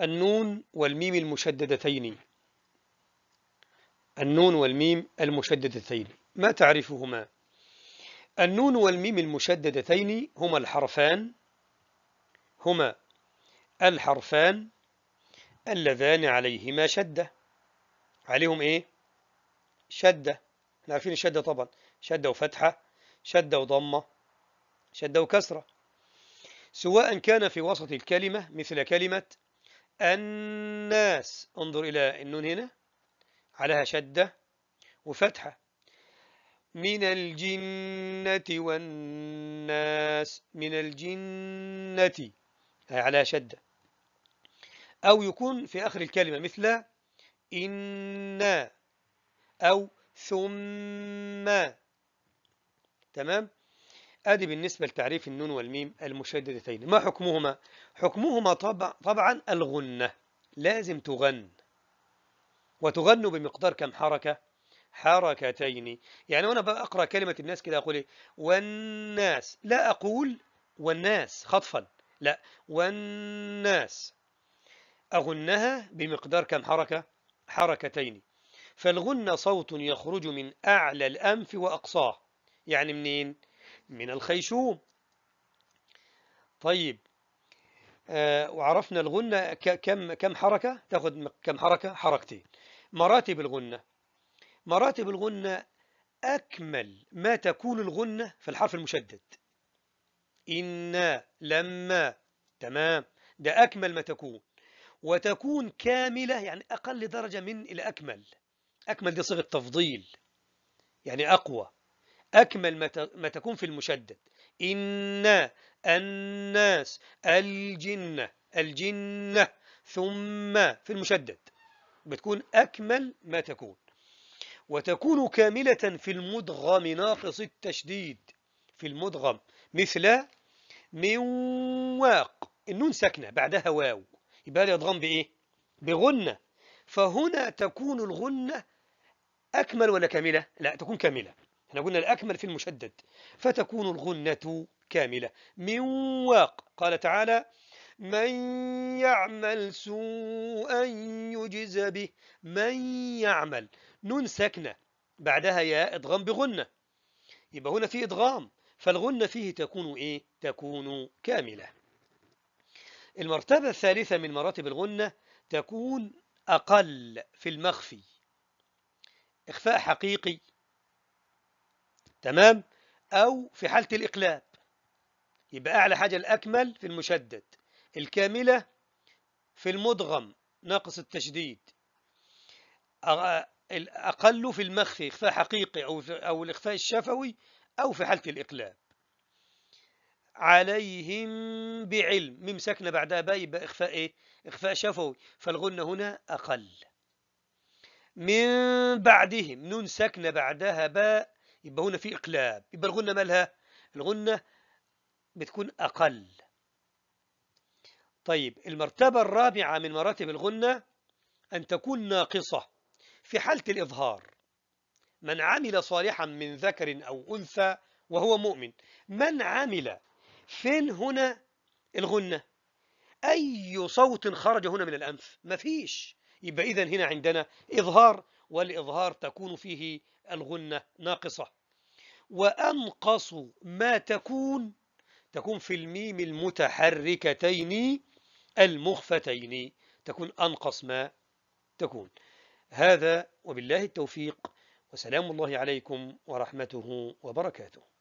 النون والميم المشددتين. النون والميم المشددتين. ما تعرفهما؟ النون والميم المشددتين هما الحرفان هما الحرفان اللذان عليهما شدة. عليهم إيه؟ شدة. إحنا عارفين الشدة طبعا. شدة وفتحة شدة وضمة شدة وكسرة. سواء كان في وسط الكلمة مثل كلمة الناس انظر إلى النون هنا عليها شدة وفتحة. من الجنة والناس من الجنة هي عليها شدة. أو يكون في آخر الكلمة مثل إنا أو ثم. تمام؟ أدي بالنسبة لتعريف النون والميم المشددتين. ما حكمهما؟ حكمهما طبعا, طبعا الغنة. لازم تغن. وتغن بمقدار كم حركة؟ حركتين. يعني وأنا بقرا كلمة الناس كده أقول إيه؟ والناس. لا أقول والناس خطفا. لا. والناس. أغنها بمقدار كم حركة؟ حركتين. فالغن صوت يخرج من أعلى الأنف وأقصاه. يعني منين؟ من الخيشوم. طيب آه وعرفنا الغنة كم كم حركة؟ تاخذ كم حركة؟ حركتين. مراتب الغنة. مراتب الغنة أكمل ما تكون الغنة في الحرف المشدد. إنا لما تمام. ده أكمل ما تكون. وتكون كاملة يعني أقل درجة من إلى أكمل أكمل دي صيغة تفضيل. يعني أقوى. أكمل ما تكون في المشدد. إنا الناس الجنة الجنة ثم في المشدد. بتكون أكمل ما تكون. وتكون كاملة في المدغم ناقص التشديد. في المدغم. مثل مواق النون ساكنة. بعدها واو. يبقى لي ادغام بإيه؟ بغنة. فهنا تكون الغنة أكمل ولا كاملة؟ لا تكون كاملة. إحنا قلنا الأكمل في المشدد. فتكون الغنة كاملة. مواق قال تعالى من يعمل سوءا يجز به. من يعمل. نون ساكنة. بعدها ياء إدغام بغنة. يبقى هنا في إدغام. فالغنة فيه تكون إيه؟ تكون كاملة. المرتبة الثالثة من مراتب الغنة تكون أقل في المخفي. إخفاء حقيقي. تمام؟ أو في حالة الإقلاب. يبقى أعلى حاجة الأكمل في المشدد. الكاملة في المدغم ناقص التشديد. الأقل في المخفي إخفاء حقيقي أو, أو الإخفاء الشفوي أو في حالة الإقلاب. عليهم بعلم. ميم ساكنة بعدها باء يبقى إخفاء إيه؟ إخفاء شفوي. فالغنة هنا أقل. من بعدهم نون ساكنة بعدها باء يبقى هنا في إقلاب. يبقى الغنة مالها؟ الغنة بتكون أقل. طيب المرتبة الرابعة من مراتب الغنة أن تكون ناقصة في حالة الإظهار. من عمل صالحا من ذكر أو أنثى وهو مؤمن من عمل فين هنا الغنة؟ أي صوت خرج هنا من الأنف؟ ما فيش. يبقى إذن هنا عندنا إظهار والإظهار تكون فيه الغنة ناقصة. وأنقص ما تكون تكون في الميم المتحركتين المخفتين تكون أنقص ما تكون. هذا وبالله التوفيق وسلام الله عليكم ورحمته وبركاته.